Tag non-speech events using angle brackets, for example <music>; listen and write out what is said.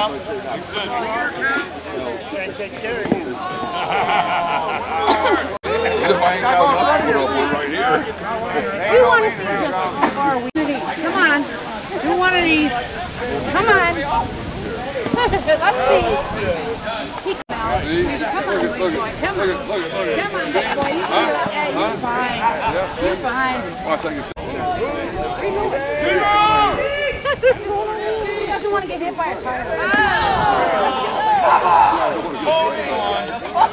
Yep, it's good. Can't take care of you. We want to see just how far we do these. Come on. Do one of these. Come on. <laughs> Let's see. He See? Look at, come on. Come on, big boy, you can do it. Yeah, you're fine. You're fine. Want to get hit by a tire.